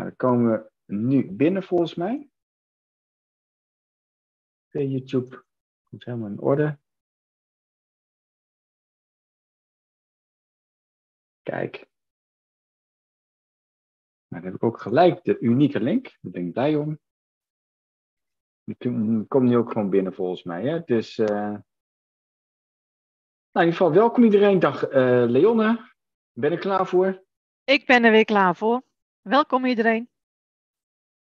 Nou, dan komen we nu binnen volgens mij. YouTube komt helemaal in orde. Kijk. Nou, dan heb ik ook gelijk de unieke link. Daar ben ik blij om. Die komt nu ook gewoon binnen volgens mij. Hè? Dus, uh... nou, in ieder geval, welkom iedereen. Dag uh, Leonne. Ben ik klaar voor? Ik ben er weer klaar voor. Welkom iedereen.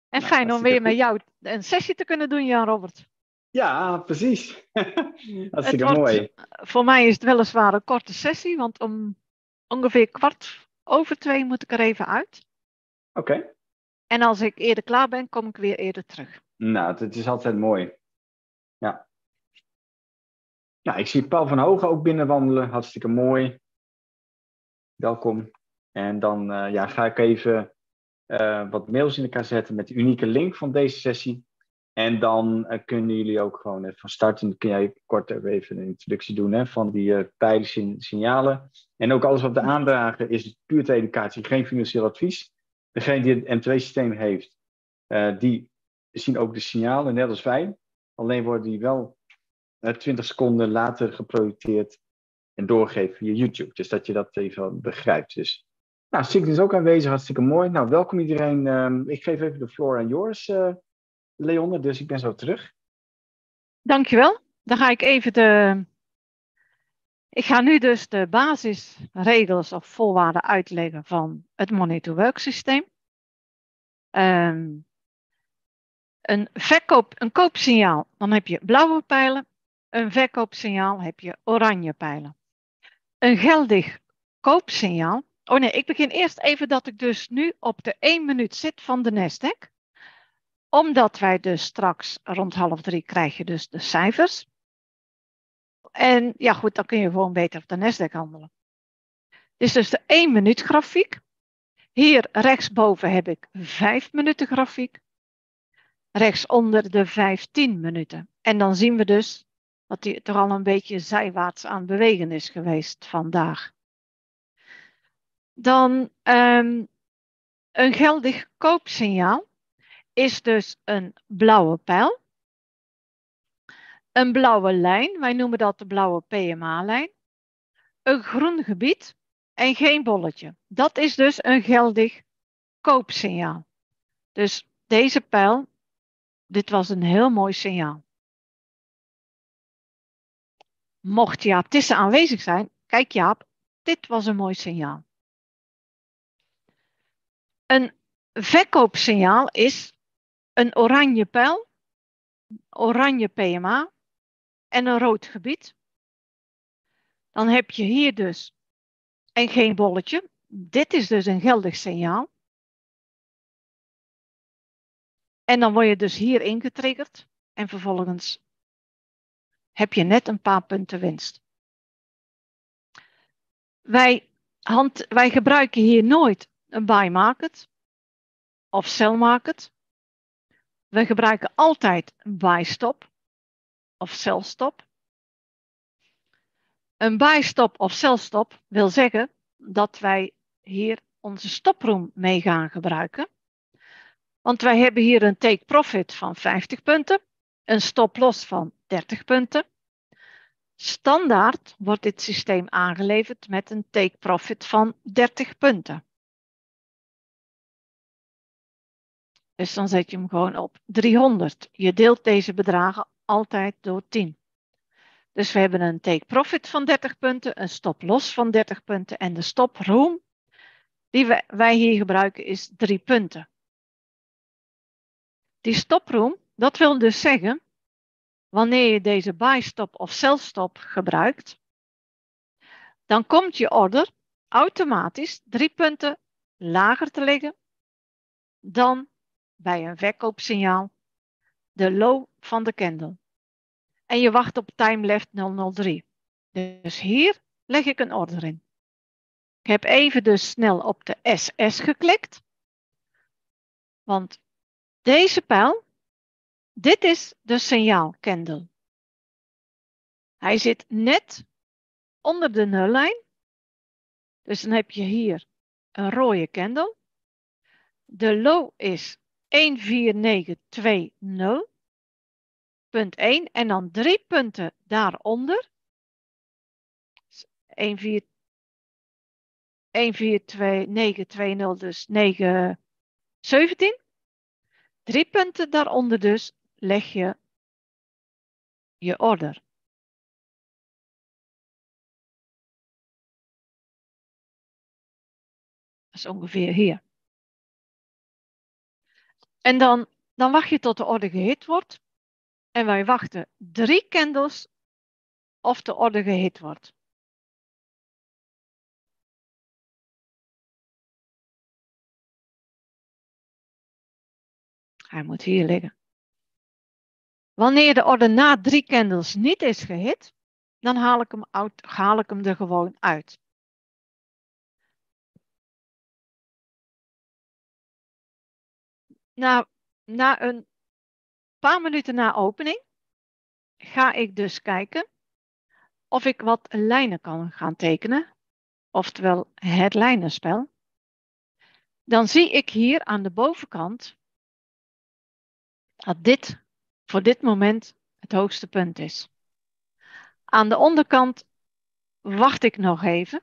En nou, fijn om weer met jou een sessie te kunnen doen, Jan-Robert. Ja, precies. Hartstikke wordt, mooi. Voor mij is het weliswaar een korte sessie, want om ongeveer kwart over twee moet ik er even uit. Oké. En als ik eerder klaar ben, kom ik weer eerder terug. Nou, het is altijd mooi. Ja. Nou, ik zie Paul van Hogen ook binnenwandelen. Hartstikke mooi. Welkom. En dan uh, ja, ga ik even uh, wat mails in elkaar zetten met de unieke link van deze sessie. En dan uh, kunnen jullie ook gewoon even van start. En dan kun jij kort even een introductie doen hè, van die uh, signalen. En ook alles wat we aandragen is puur ter educatie, geen financieel advies. Degene die het M2-systeem heeft, die zien ook de signalen, net als wij. Alleen worden die wel 20 seconden later geprojecteerd en doorgegeven via YouTube. Dus dat je dat even begrijpt. Dus nou, Sigrid is ook aanwezig, hartstikke mooi. Nou, welkom iedereen. Uh, ik geef even de floor aan yours, uh, dus ik ben zo terug. Dankjewel. Dan ga ik even de... Ik ga nu dus de basisregels of voorwaarden uitleggen van het Money-to-Work systeem. Um, een, verkoop, een koopsignaal, dan heb je blauwe pijlen. Een verkoopsignaal heb je oranje pijlen. Een geldig koopsignaal Oh nee, ik begin eerst even dat ik dus nu op de 1 minuut zit van de Nasdaq. Omdat wij dus straks rond half drie krijg je dus de cijfers. En ja goed, dan kun je gewoon beter op de Nasdaq handelen. Dit is dus de 1 minuut grafiek. Hier rechtsboven heb ik 5 minuten grafiek. Rechtsonder de 15 minuten. En dan zien we dus dat hij toch al een beetje zijwaarts aan bewegen is geweest vandaag. Dan um, een geldig koopsignaal is dus een blauwe pijl. Een blauwe lijn, wij noemen dat de blauwe PMA-lijn. Een groen gebied en geen bolletje. Dat is dus een geldig koopsignaal. Dus deze pijl, dit was een heel mooi signaal. Mocht Jaap Tissen aanwezig zijn, kijk Jaap, dit was een mooi signaal. Een verkoopsignaal is een oranje pijl, oranje PMA en een rood gebied. Dan heb je hier dus en geen bolletje. Dit is dus een geldig signaal. En dan word je dus hier ingetriggerd en vervolgens heb je net een paar punten winst. Wij, hand, wij gebruiken hier nooit een buy market of sell market. We gebruiken altijd een buy stop of sell stop. Een buy stop of sell stop wil zeggen dat wij hier onze stoproom mee gaan gebruiken. Want wij hebben hier een take profit van 50 punten, een stop loss van 30 punten. Standaard wordt dit systeem aangeleverd met een take profit van 30 punten. Dus dan zet je hem gewoon op 300. Je deelt deze bedragen altijd door 10. Dus we hebben een take profit van 30 punten, een stop loss van 30 punten en de stop room die wij hier gebruiken is 3 punten. Die stop room, dat wil dus zeggen, wanneer je deze buy stop of sell stop gebruikt, dan komt je order automatisch 3 punten lager te liggen dan bij een verkoopsignaal de low van de candle. En je wacht op time left 003. Dus hier leg ik een order in. Ik heb even dus snel op de SS geklikt. Want deze pijl, dit is de signaal candle. Hij zit net onder de nullijn. Dus dan heb je hier een rode candle. De low is 14920. Punt 1 en dan drie punten daaronder. 142920 dus 917. Drie punten daaronder dus leg je je order. Dat is ongeveer hier. En dan, dan wacht je tot de orde gehit wordt. En wij wachten drie candles of de orde gehit wordt. Hij moet hier liggen. Wanneer de orde na drie candles niet is gehit, dan haal ik hem, haal ik hem er gewoon uit. Na, na een paar minuten na opening ga ik dus kijken of ik wat lijnen kan gaan tekenen, oftewel het lijnenspel. Dan zie ik hier aan de bovenkant dat dit voor dit moment het hoogste punt is. Aan de onderkant wacht ik nog even.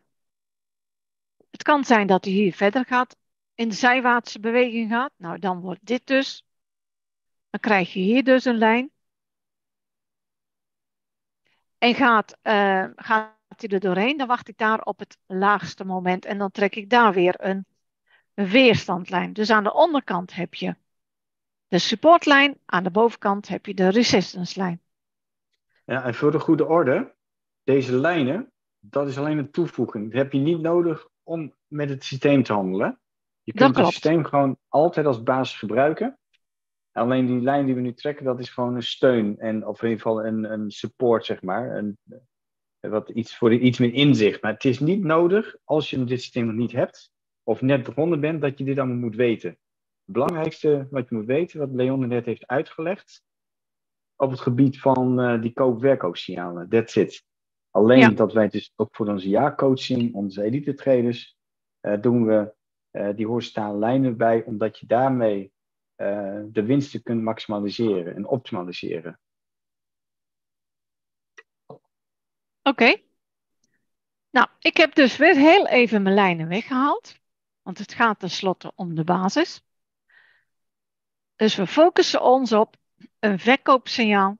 Het kan zijn dat hij hier verder gaat, in de zijwaartse beweging gaat. Nou, dan wordt dit dus. Dan krijg je hier dus een lijn. En gaat, uh, gaat hij er doorheen, dan wacht ik daar op het laagste moment. En dan trek ik daar weer een, weerstandlijn. Dus aan de onderkant heb je de supportlijn, aan de bovenkant heb je de resistance lijn. Ja, en voor de goede orde, deze lijnen, dat is alleen een toevoeging. Dat heb je niet nodig om met het systeem te handelen. Je kunt het systeem gewoon altijd als basis gebruiken. Alleen die lijn die we nu trekken, dat is gewoon een steun. En, of in ieder geval een, een support, zeg maar. Een, wat iets voor iets meer inzicht. Maar het is niet nodig, als je dit systeem nog niet hebt, of net begonnen bent, dat je dit allemaal moet weten belangrijkste wat je moet weten, wat Leon net heeft uitgelegd, op het gebied van uh, die koop-verkoopsignalen. That's it. Alleen dat wij dus ook voor onze jaarcoaching, onze elite traders, uh, doen we uh, die horizontale lijnen bij, omdat je daarmee de winsten kunt maximaliseren en optimaliseren. Oké. Nou, ik heb dus weer heel even mijn lijnen weggehaald. Want het gaat tenslotte om de basis. Dus we focussen ons op een verkoopsignaal,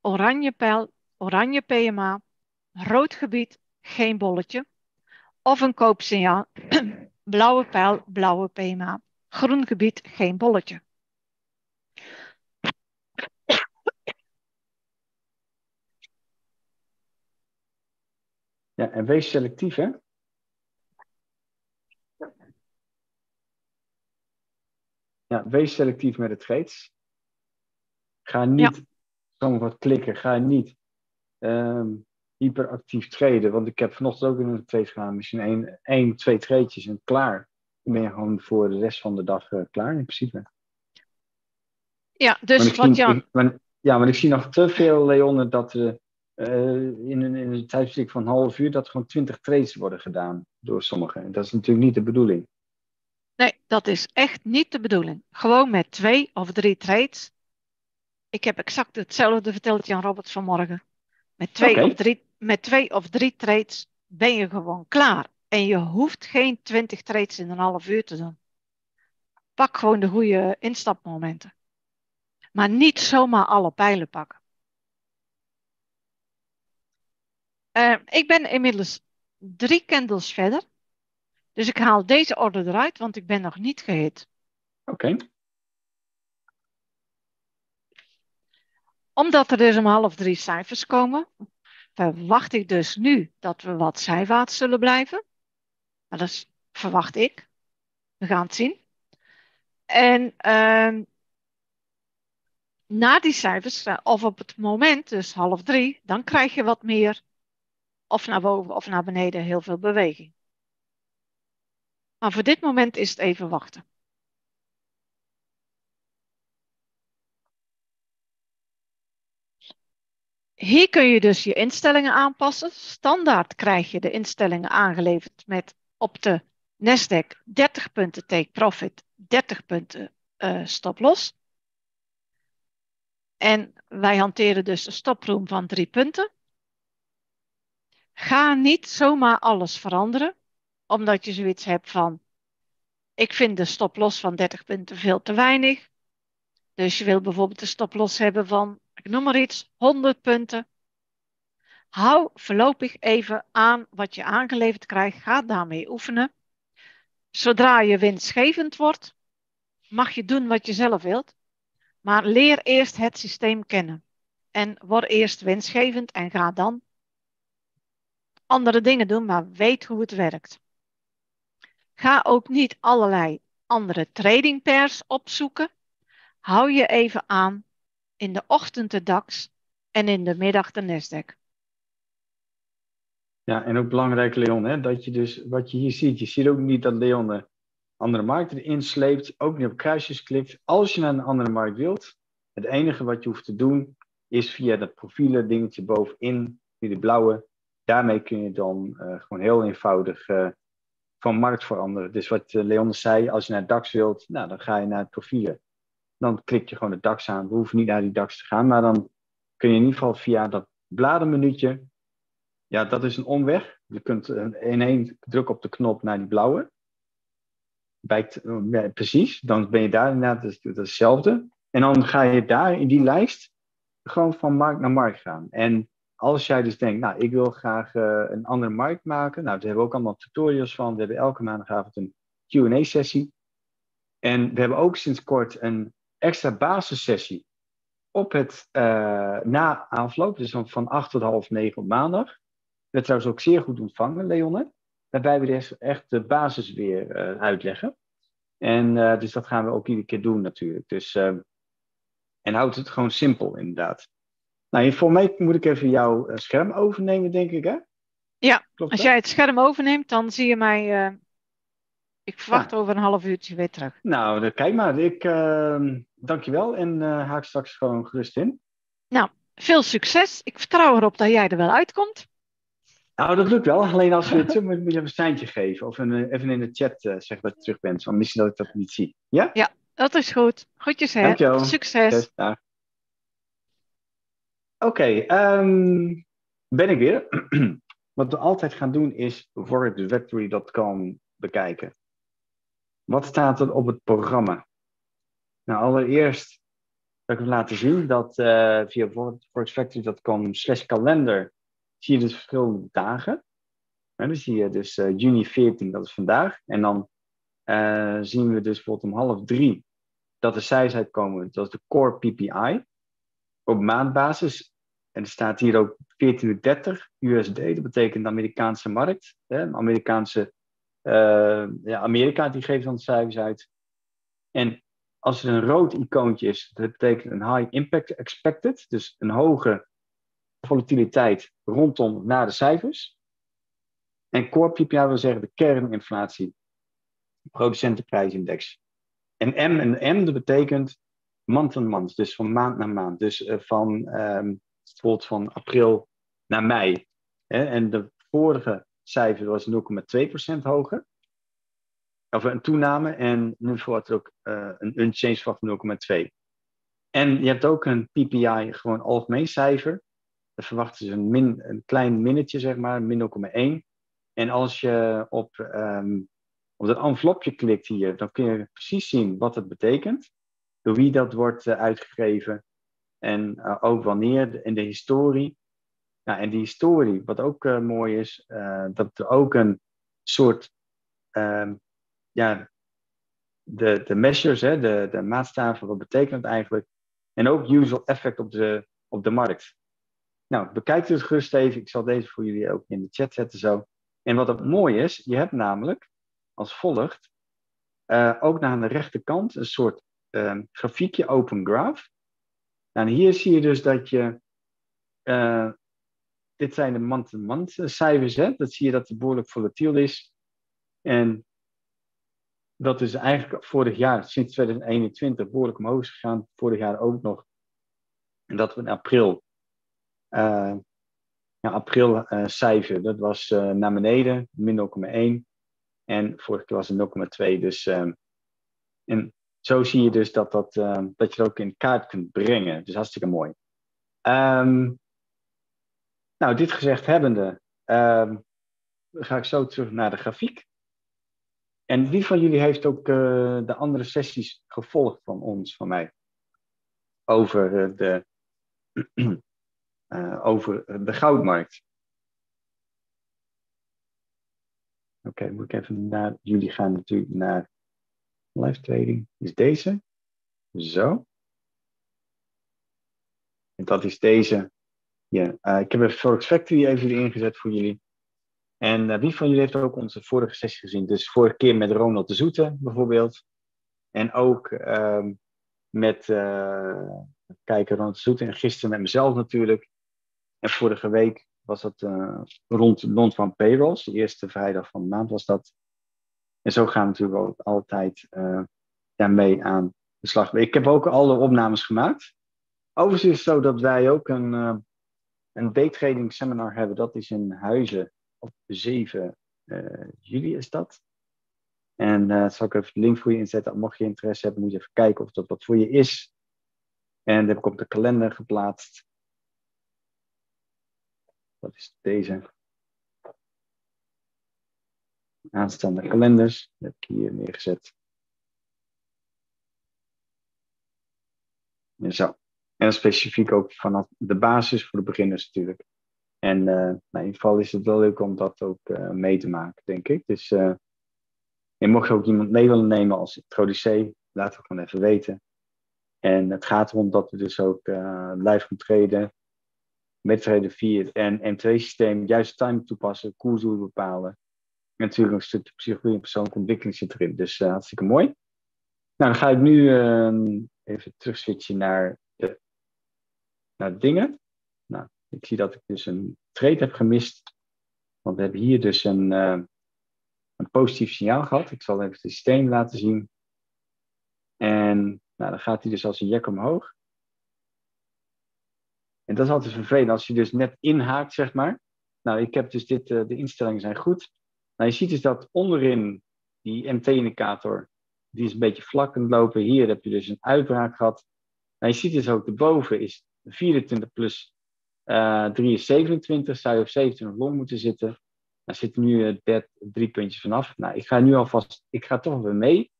oranje pijl, oranje PMA, rood gebied, geen bolletje. Of een koopsignaal, blauwe pijl, blauwe PMA, groen gebied, geen bolletje. Ja, en wees selectief, hè? Ja, wees selectief met het trades. Ga niet ja. wat klikken. Ga niet um, hyperactief traden. Want ik heb vanochtend ook in een trade gedaan. Misschien één, één twee tradejes en klaar. Dan ben je gewoon voor de rest van de dag uh, klaar in principe. Ja, dus wat Jan... ja, maar ik zie nog te veel, Leon, dat uh, in, een, in een tijdstuk van een half uur... dat gewoon twintig trades worden gedaan door sommigen. Dat is natuurlijk niet de bedoeling. Nee, dat is echt niet de bedoeling. Gewoon met twee of drie trades. Ik heb exact hetzelfde verteld Jan Robert vanmorgen. Met twee, of drie, met twee of drie trades ben je gewoon klaar. En je hoeft geen twintig trades in een half uur te doen. Pak gewoon de goede instapmomenten. Maar niet zomaar alle pijlen pakken. Uh, ik ben inmiddels drie candles verder. Dus ik haal deze orde eruit, want ik ben nog niet gehit. Oké. Omdat er dus om half drie cijfers komen, verwacht ik dus nu dat we wat zijwaarts zullen blijven. Dat is, verwacht ik. We gaan het zien. En uh, na die cijfers, eh, of op het moment, dus half drie, dan krijg je wat meer, of naar boven of naar beneden, heel veel beweging. Maar voor dit moment is het even wachten. Hier kun je dus je instellingen aanpassen. Standaard krijg je de instellingen aangeleverd met op de Nasdaq 30 punten take profit, 30 punten uh, stoploss. En wij hanteren dus een stoproom van drie punten. Ga niet zomaar alles veranderen, omdat je zoiets hebt van: ik vind de stoploss van 30 punten veel te weinig. Dus je wil bijvoorbeeld de stoploss hebben van, ik noem maar iets, 100 punten. Hou voorlopig even aan wat je aangeleverd krijgt. Ga daarmee oefenen. Zodra je winstgevend wordt, mag je doen wat je zelf wilt. Maar leer eerst het systeem kennen. En word eerst winstgevend en ga dan andere dingen doen, maar weet hoe het werkt. Ga ook niet allerlei andere trading pairs opzoeken. Hou je even aan in de ochtend de DAX en in de middag de Nasdaq. Ja, en ook belangrijk, Leon, hè, dat je dus wat je hier ziet, je ziet ook niet dat Leon de andere markt erin sleept, ook niet op kruisjes klikt. Als je naar een andere markt wilt, het enige wat je hoeft te doen is via dat profielen dingetje bovenin, via de blauwe, daarmee kun je dan uh, gewoon heel eenvoudig uh, van markt veranderen. Dus wat uh, Leon zei, als je naar DAX wilt, nou, dan ga je naar het profielen. Dan klik je gewoon de DAX aan. We hoeven niet naar die DAX te gaan, maar dan kun je in ieder geval via dat bladenmenuutje ja, dat is een omweg. Je kunt in één druk op de knop naar die blauwe. Ja, precies, dan ben je daar inderdaad dat hetzelfde. En dan ga je daar in die lijst gewoon van markt naar markt gaan. En als jij dus denkt, nou, ik wil graag uh, een andere markt maken. Nou, daar hebben we ook allemaal tutorials van. We hebben elke maandagavond een Q&A-sessie. En we hebben ook sinds kort een extra basissessie op het uh, na afloop. Dus van, van 8 tot half 9 op maandag werd trouwens ook zeer goed ontvangen, Leonne. Waarbij we dus echt de basis weer uh, uitleggen. En uh, dus dat gaan we ook iedere keer doen natuurlijk. Dus, en houdt het gewoon simpel inderdaad. Nou, voor mij moet ik even jouw scherm overnemen, denk ik, hè? Ja, Klopt als jij het scherm overneemt, dan zie je mij... ik verwacht over een half uurtje weer terug. Nou, kijk maar. Ik ehm, dank je wel en haak straks gewoon gerust in. Nou, veel succes. Ik vertrouw erop dat jij er wel uitkomt. Nou, dat lukt wel. Alleen als we het moet je een seintje geven. Of een, eh, even in de chat uh, zeggen dat je terug bent. Want misschien dat ik dat niet zie. Ja? Ja, dat is goed. Goedjes, hè. Dankjewel. Succes. Oké, okay, um, ehm, ben ik weer. Wat we altijd gaan doen is forecasfactory.com bekijken. Wat staat er op het programma? Nou, allereerst wil ik laten zien dat uh, via forecasfactory.com slash kalender zie je dus verschillende dagen. dan zie je dus uh, juni 14, dat is vandaag. En dan uh, zien we dus bijvoorbeeld om half drie dat de cijfers uitkomen. Dat is de core PPI. Op maandbasis. En er staat hier ook 1430 USD. Dat betekent de Amerikaanse markt. Hè? Amerikaanse, ja, Amerika die geeft dan de cijfers uit. En als er een rood icoontje is, dat betekent een high impact expected. Dus een hoge volatiliteit rondom naar de cijfers. En core PPI wil zeggen de kerninflatie, producentenprijsindex. En M en M, dat betekent maand aan maand, dus van maand naar maand. Dus uh, van um, bijvoorbeeld van april naar mei. En de vorige cijfer was 0,2% hoger. Of een toename. En nu er ook uh, een unchanged van 0,2. En je hebt ook een PPI, gewoon algemeen cijfer. Dan verwachten ze een, min, een klein minnetje, zeg maar, min 0,1. En als je op, um, op dat envelopje klikt hier, dan kun je precies zien wat het betekent. Door wie dat wordt uh, uitgegeven. En uh, ook wanneer in de historie. Nou, en die historie, wat ook uh, mooi is, dat er ook een soort, um, ja, de, de measures, hè, de, de maatstaven, wat betekent het eigenlijk? En ook usual effect op de, op de markt. Nou, bekijk het gerust even. Ik zal deze voor jullie ook in de chat zetten zo. En wat het mooi is, je hebt namelijk als volgt, uh, ook naar de rechterkant een soort uh, grafiekje open graph. Nou, en hier zie je dus dat je, dit zijn de man-to-man cijfers, hè? dat zie je dat het behoorlijk volatiel is. En dat is eigenlijk vorig jaar, sinds 2021, behoorlijk omhoog is gegaan. Vorig jaar ook nog. En dat we in april uh, ja, april uh, cijfer, dat was naar beneden, min 0,1. En vorige keer was het 0,2. Dus En zo zie je dus dat, dat, dat je het ook in kaart kunt brengen. Dus hartstikke mooi. Um, nou, dit gezegd hebbende, um, ga ik zo terug naar de grafiek. En wie van jullie heeft ook uh, de andere sessies gevolgd van ons, van mij? Over, uh, de, over de goudmarkt. Oké, moet ik even naar. Jullie gaan natuurlijk naar live trading. Is deze. Zo. En dat is deze. Ja, uh, ik heb een Forex Factory even erin gezet voor jullie. En uh, wie van jullie heeft ook onze vorige sessie gezien? Dus vorige keer met Ronald de Zoete bijvoorbeeld. En ook uh, met uh, kijken Ronald de Zoete en gisteren met mezelf natuurlijk. En vorige week was dat uh, rond non-farm payrolls. De eerste vrijdag van de maand was dat. En zo gaan we natuurlijk ook altijd uh, ja, mee aan de slag. Ik heb ook alle opnames gemaakt. Overigens is het zo dat wij ook een, een daytrading seminar hebben. Dat is in Huizen op 7 juli is dat. En uh, zal ik even de link voor je inzetten. Mocht je interesse hebben, moet je even kijken of dat wat voor je is. En dat heb ik op de kalender geplaatst. Dat is deze. Aanstaande kalenders. Dat heb ik hier neergezet. Zo. En specifiek ook vanaf de basis voor de beginners natuurlijk. En uh, nou, in ieder geval is het wel leuk om dat ook uh, mee te maken, denk ik. Dus uh, en mocht je ook iemand mee willen nemen als introducee, laat het gewoon even weten. En het gaat erom dat we dus ook live gaan treden wedstrijden via en M2-systeem, juist time toepassen, koersdoel bepalen. En natuurlijk een stuk psychologie en persoonlijke ontwikkeling zit erin. Dus hartstikke mooi. Nou, dan ga ik nu uh, even terugswitchen naar de, naar de dingen. Nou, ik zie dat ik dus een trade heb gemist. Want we hebben hier dus een, uh, een positief signaal gehad. Ik zal even het systeem laten zien. En nou, dan gaat hij dus als een jack omhoog. En dat is altijd vervelend als je dus net inhaakt, zeg maar. Nou, ik heb dus dit, uh, de instellingen zijn goed. Nou, je ziet dus dat onderin die MT-indicator, die is een beetje vlak lopen. Hier heb je dus een uitbraak gehad. Nou, je ziet dus ook, boven is 24 plus uh, 3 is 27. Zou je op 27 long moeten zitten. Daar zitten nu uh, drie puntjes vanaf. Nou, ik ga nu alvast, ik ga toch weer mee.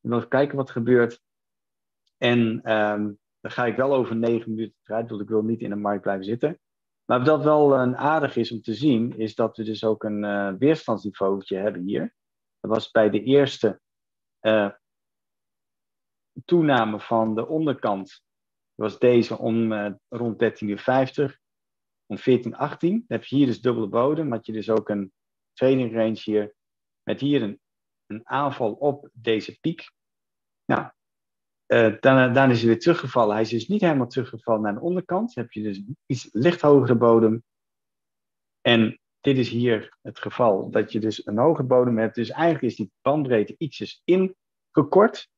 Wil kijken wat er gebeurt. En um, dan ga ik wel over negen minuten eruit, want ik wil niet in de markt blijven zitten. Maar wat wel een aardig is om te zien, is dat we dus ook een uh, weerstandsniveautje hebben hier. Dat was bij de eerste toename van de onderkant, was deze om uh, rond 13.50 uur, om 14.18. Dan heb je hier dus dubbele bodem, had je dus ook een trading range hier, met hier een, een aanval op deze piek. Nou, uh, daarna, daarna, is hij weer teruggevallen. Hij is dus niet helemaal teruggevallen naar de onderkant. Dan heb je dus iets licht hogere bodem. En dit is hier het geval dat je dus een hoge bodem hebt. Dus eigenlijk is die bandbreedte ietsjes ingekort,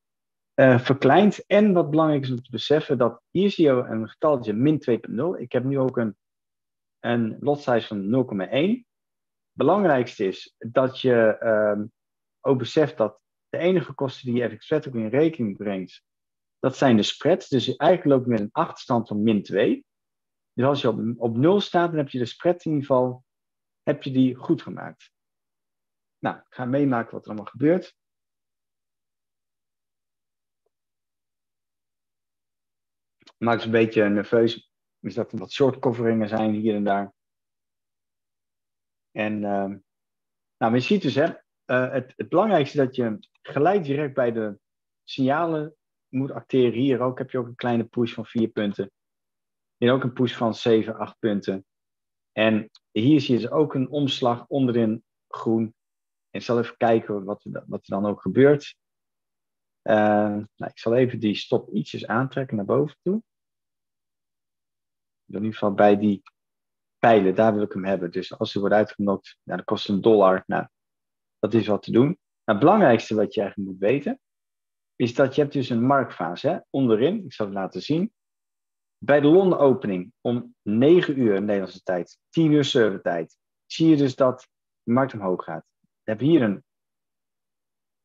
uh, verkleind. En wat belangrijk is om te beseffen, dat hier zie je een getaltje min 2.0. Ik heb nu ook een, een van 0,1. Belangrijkste is dat je uh, ook beseft dat de enige kosten die je FX ook in rekening brengt, dat zijn de spreads. Dus eigenlijk loop je met een achterstand van min 2. Dus als je op, op 0 staat, dan heb je de spread in ieder geval heb je die goed gemaakt. Nou, ik ga meemaken wat er allemaal gebeurt. Maakt een beetje nerveus. Is dat er wat shortcoveringen zijn hier en daar. En uh, nou, je ziet dus, hè, uh, het, het belangrijkste dat je gelijk direct bij de signalen moet acteren. Hier ook heb je ook een kleine push van 4 punten. Hier ook een push van 7, 8 punten. En hier zie je dus ook een omslag onderin groen. En ik zal even kijken wat, wat er dan ook gebeurt. Uh, nou, ik zal even die stop ietsjes aantrekken naar boven toe. In ieder geval bij die pijlen, daar wil ik hem hebben. Dus als hij wordt uitgenokt, nou, dat kost een dollar. Nou, dat is wat te doen. Nou, het belangrijkste wat je eigenlijk moet weten, is dat je hebt dus een marktfase hè, onderin. Ik zal het laten zien. Bij de Londen opening om 9 uur Nederlandse tijd, 10 uur servertijd, zie je dus dat de markt omhoog gaat. Je hebt hier een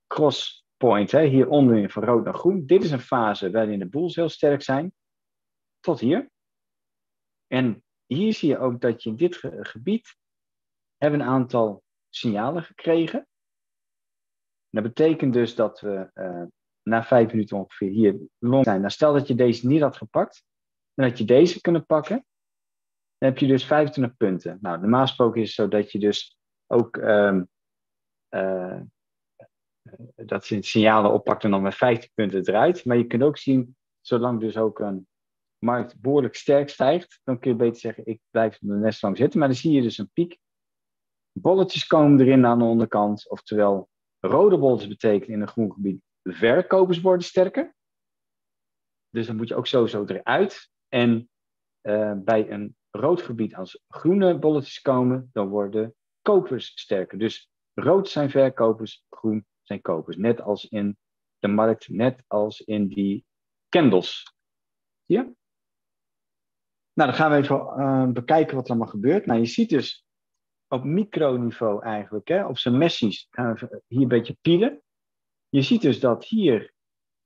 cross point, hè, hier onderin van rood naar groen. Dit is een fase waarin de boels heel sterk zijn. Tot hier. En hier zie je ook dat je in dit gebied hebben een aantal signalen gekregen. Dat betekent dus dat we uh, na vijf minuten ongeveer hier long zijn. Nou, stel dat je deze niet had gepakt, dan had je deze kunnen pakken. Dan heb je dus 25 punten. Nou, normaal gesproken is het zo dat je dus ook um, uh, dat signalen oppakt en dan met 50 punten eruit. Maar je kunt ook zien, zolang dus ook een markt behoorlijk sterk stijgt, dan kun je beter zeggen, ik blijf er net lang zitten. Maar dan zie je dus een piek. Bolletjes komen erin aan de onderkant. Oftewel, rode bolletjes betekenen in een groen gebied, verkopers worden sterker. Dus dan moet je ook sowieso eruit. En uh, bij een rood gebied, als groene bolletjes komen, dan worden kopers sterker. Dus rood zijn verkopers, groen zijn kopers. Net als in de markt, net als in die candles. Ja? Nou, dan gaan we even uh, bekijken wat er allemaal gebeurt. Nou, je ziet dus op microniveau eigenlijk, hè, op zijn messies, gaan we hier een beetje pielen. Je ziet dus dat hier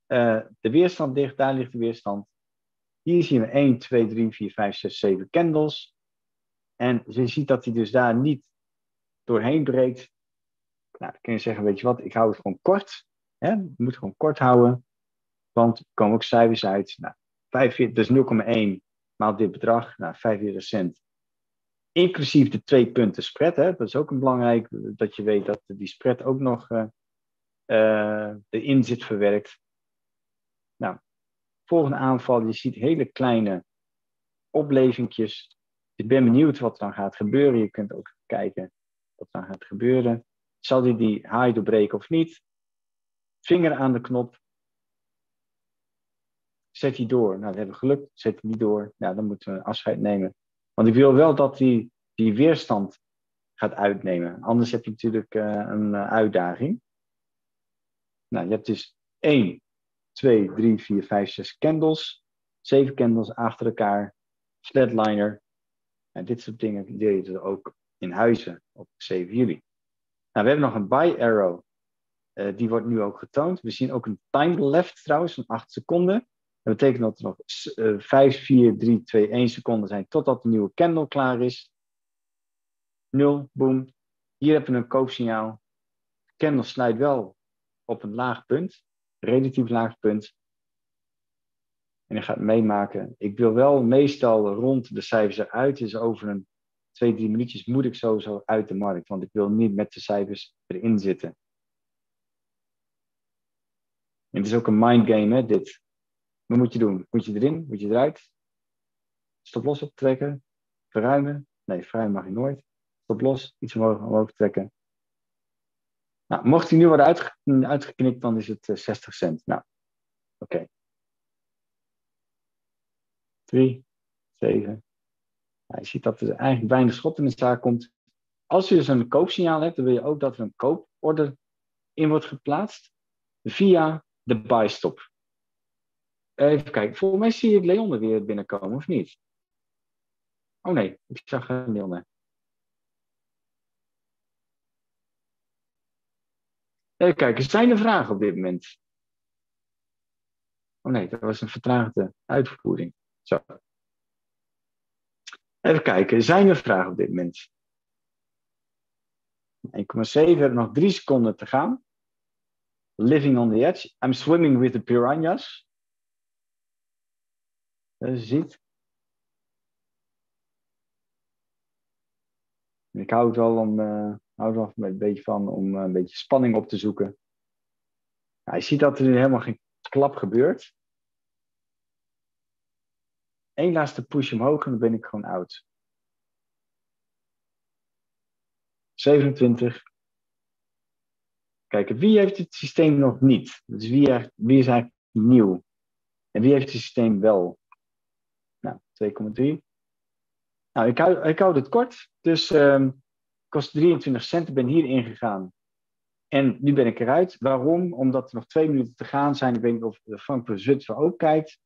uh, de weerstand ligt, daar ligt de weerstand. Hier zien we 1, 2, 3, 4, 5, 6, 7 candles. En je ziet dat hij dus daar niet doorheen breekt. Nou, dan kun je zeggen, weet je wat, ik hou het gewoon kort. Hè? Je moet gewoon kort houden, want er komen ook cijfers uit. Nou, 45, dus 0,1 maal dit bedrag, nou, 45 cent. Inclusief de twee punten spread. Hè? Dat is ook een belangrijk, dat je weet dat die spread ook nog uh, erin zit verwerkt. Nou, volgende aanval, je ziet hele kleine oplevingjes. Ik ben benieuwd wat er dan gaat gebeuren. Je kunt ook kijken wat er dan gaat gebeuren. Zal hij die high doorbreken of niet? Vinger aan de knop. Zet hij door. Nou, we hebben geluk. Zet hij niet door. Nou, dan moeten we afscheid nemen. Want ik wil wel dat hij die weerstand gaat uitnemen. Anders heb je natuurlijk uh, een uh, uitdaging. Nou, je hebt dus 1, 2, 3, 4, 5, 6 candles. 7 candles achter elkaar. Flatliner. En dit soort dingen leer je ook in huizen op 7 juli. Nou, we hebben nog een buy arrow. Uh, die wordt nu ook getoond. We zien ook een time left trouwens van 8 seconden. Dat betekent dat er nog uh, 5, 4, 3, 2, 1 seconden zijn totdat de nieuwe candle klaar is. 0, boom. Hier hebben we een koopsignaal. De candle sluit wel op een laag punt, relatief laag punt. En je gaat meemaken. Ik wil wel meestal rond de cijfers eruit. Dus over een twee, drie minuutjes moet ik sowieso uit de markt. Want ik wil niet met de cijfers erin zitten. En het is ook een mind game, hè, dit. Wat moet je doen? Moet je erin? Moet je eruit? Stop los optrekken? Verruimen? Nee, verruimen mag je nooit. Stop los, iets omhoog, omhoog trekken. Nou, mocht hij nu worden uitge uitgeknikt, dan is het uh, 60 cent. Nou, oké. Okay. 3, 7, nou, je ziet dat er eigenlijk weinig schot in de zaak komt. Als je dus een koopsignaal hebt, dan wil je ook dat er een kooporder in wordt geplaatst via de buy stop. Even kijken, volgens mij zie ik Leon er weer binnenkomen, of niet? Oh nee, ik zag geen Leon. Even kijken, zijn er vragen op dit moment? Oh nee, dat was een vertraagde uitvoering. Zo. Even kijken, zijn er vragen op dit moment? 1,7, we hebben nog drie seconden te gaan. Living on the edge. I'm swimming with the piranhas. Je ziet. Ik hou het wel, om, uh, hou er wel een beetje van om uh, een beetje spanning op te zoeken. Nou, je ziet dat er nu helemaal geen klap gebeurt. Eén laatste push omhoog en dan ben ik gewoon oud. 27. Kijk, wie heeft het systeem nog niet? Dus wie, wie is eigenlijk nieuw? En wie heeft het systeem wel? Nou, 2,3. Nou, ik hou, ik het kort. Dus um, kost 23 cent. Ik ben hier ingegaan. En nu ben ik eruit. Waarom? Omdat er nog twee minuten te gaan zijn. Ik weet niet of Frank van Zutphen ook kijkt.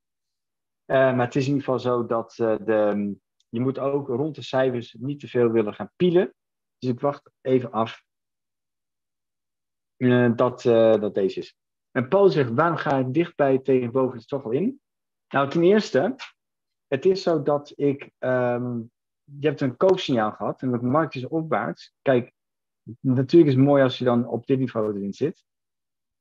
Uh, maar het is in ieder geval zo dat uh, de, je moet ook rond de cijfers niet te veel willen gaan pielen. Dus ik wacht even af uh, dat, dat deze is. En Paul zegt, waarom ga ik dichtbij tegen boven toch al in? Nou, ten eerste, het is zo dat ik, ehm, je hebt een koopsignaal gehad en de markt is opwaarts. Kijk, natuurlijk is het mooi als je dan op dit niveau erin zit.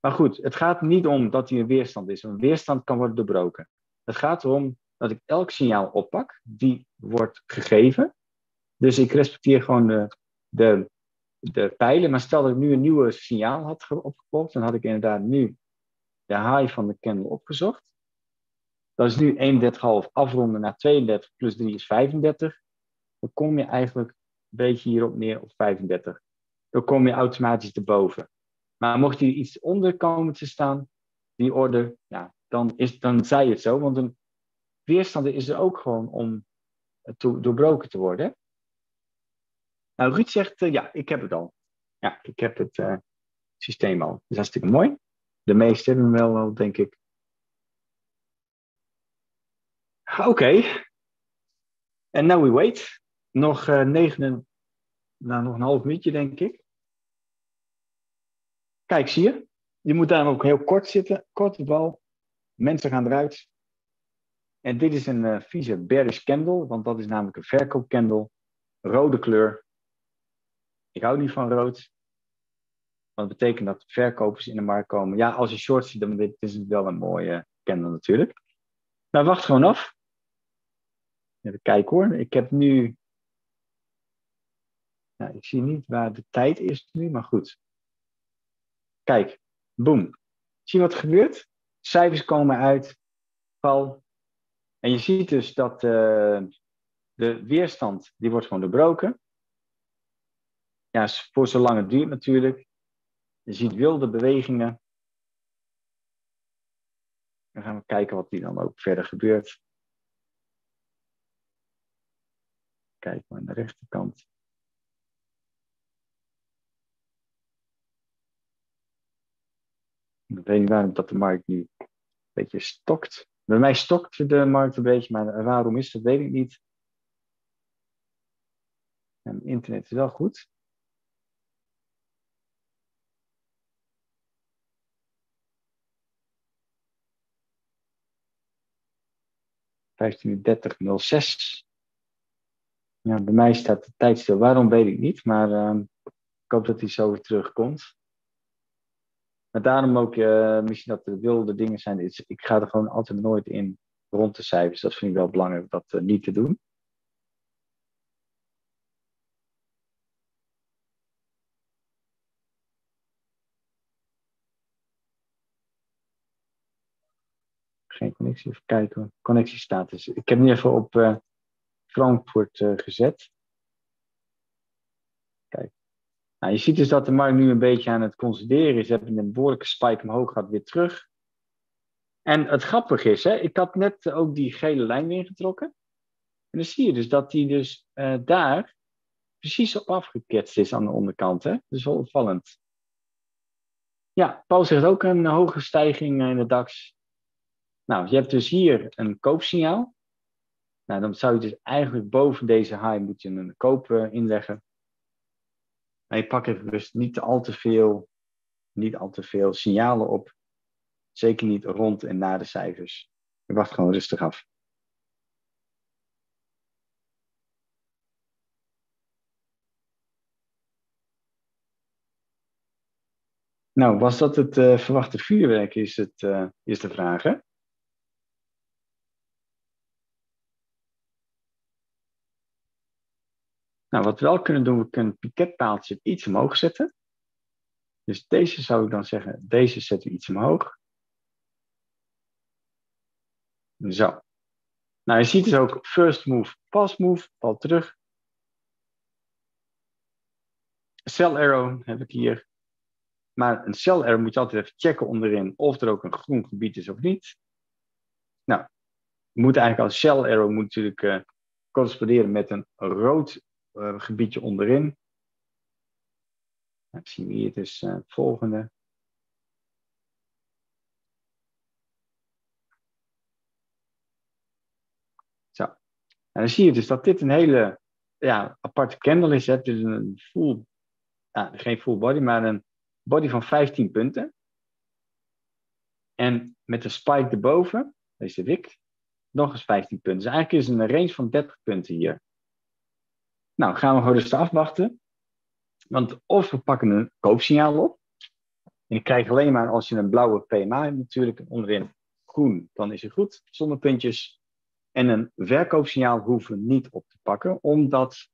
Maar goed, het gaat niet om dat hij een weerstand is. Een weerstand kan worden doorbroken. Het gaat erom dat ik elk signaal oppak, die wordt gegeven. Dus ik respecteer gewoon de, de, de pijlen. Maar stel dat ik nu een nieuwe signaal had opgekocht, dan had ik inderdaad nu de high van de candle opgezocht. Dat is nu 31,5 afronden naar 32 plus 3 is 35. Dan kom je eigenlijk een beetje hierop neer op 35. Dan kom je automatisch erboven. Maar mocht hier iets onder komen te staan, die orde, ja, dan, is, dan zei het zo. Want een weerstand is er ook gewoon om doorbroken te worden. Nou, Ruud zegt, uh, ja, ik heb het al. Ja, ik heb het uh, systeem al. Dat is hartstikke mooi. De meeste hebben wel denk ik. Oké. Okay. En now we wait. Nog uh, negen, nou, nog een half minuutje, denk ik. Kijk, zie je? Je moet daar ook heel kort zitten. Korte bal. Mensen gaan eruit. En dit is een uh, vieze bearish candle, want dat is namelijk een verkoopcandle. Rode kleur. Ik hou niet van rood. Want dat betekent dat verkopers in de markt komen. Ja, als je short ziet, dan is het wel een mooie candle natuurlijk. Maar wacht gewoon af. Even kijken hoor. Ik heb nu. Ik zie niet waar de tijd is nu, maar goed. Kijk, boom. Zie wat er gebeurt? Cijfers komen uit. Val. En je ziet dus dat uh, de weerstand, die wordt gewoon doorbroken. Ja, voor zolang het duurt natuurlijk. Je ziet wilde bewegingen. Dan gaan we kijken wat die dan ook verder gebeurt. Kijk maar aan de rechterkant. Ik weet niet waarom dat de markt nu een beetje stokt. Bij mij stokt de markt een beetje, maar waarom is dat, weet ik niet. En internet is wel goed. 15.30.06. Ja, bij mij staat de tijd stil. Waarom weet ik niet, maar uh, ik hoop dat hij zo weer terugkomt. Maar daarom ook, uh, misschien dat er wilde dingen zijn. Ik ga er gewoon altijd nooit in rond de cijfers. Dat vind ik wel belangrijk, dat uh, niet te doen. geen connectie. Even kijken. Connectiestatus. Ik heb nu even op uh, Frankfurt uh, gezet. Kijk. Nou, je ziet dus dat de markt nu een beetje aan het consolideren is. We hebben een behoorlijke spike omhoog, gaat weer terug. En het grappige is, hè, ik had net ook die gele lijn weer getrokken. En dan zie je dus dat die dus uh, daar precies op afgeketst is aan de onderkant. Hè? Dat is wel opvallend. Ja, Paul zegt ook een hoge stijging in de DAX. Nou, je hebt dus hier een koopsignaal. Nou, dan zou je dus eigenlijk boven deze high moet je een koop uh, inleggen. Maar je pakt even dus niet al te veel, niet al te veel signalen op. Zeker niet rond en na de cijfers. Je wacht gewoon rustig af. Nou, was dat het uh, verwachte vuurwerk, is, het, uh, is de vraag? Nou, wat we wel kunnen doen, we kunnen het piketpaaltje iets omhoog zetten. Dus deze zou ik dan zeggen, deze zetten we iets omhoog. Zo. Nou, je ziet dus ook first move, pass move, valt terug. Sell arrow heb ik hier. Maar een sell arrow moet je altijd even checken onderin of er ook een groen gebied is of niet. Nou, moet eigenlijk als sell arrow moet natuurlijk uh, corresponderen met een rood uh, gebiedje onderin. Dat zien we hier dus het volgende. Zo. En dan zie je dus dat dit een hele ja, aparte candle is. Het is een full, ja, geen full body, maar een body van 15 punten. En met de spike erboven, deze wik, nog eens 15 punten. Dus eigenlijk is het een range van 30 punten hier. Nou, gaan we gewoon dus afwachten. Want of we pakken een koopsignaal op. En je krijgt alleen maar als je een blauwe PMA hebt natuurlijk onderin groen, dan is het goed, zonder puntjes. En een verkoopsignaal hoeven we niet op te pakken, omdat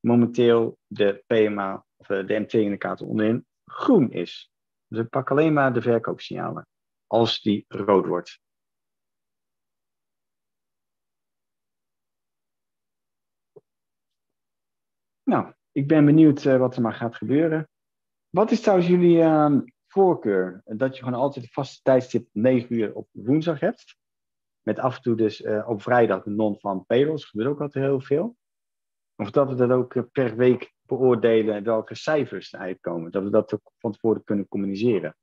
momenteel de PMA of eh, de MT-indicator onderin groen is. Dus we pakken alleen maar de verkoopsignalen als die rood wordt. Nou, ik ben benieuwd uh, wat er maar gaat gebeuren. Wat is trouwens jullie uh, voorkeur? Dat je gewoon altijd een vaste tijdstip 9 uur op woensdag hebt. Met af en toe dus uh, op vrijdag de non van payrolls. gebeurt ook altijd heel veel. Of dat we dat ook per week beoordelen welke cijfers eruit komen. Dat we dat ook van tevoren kunnen communiceren.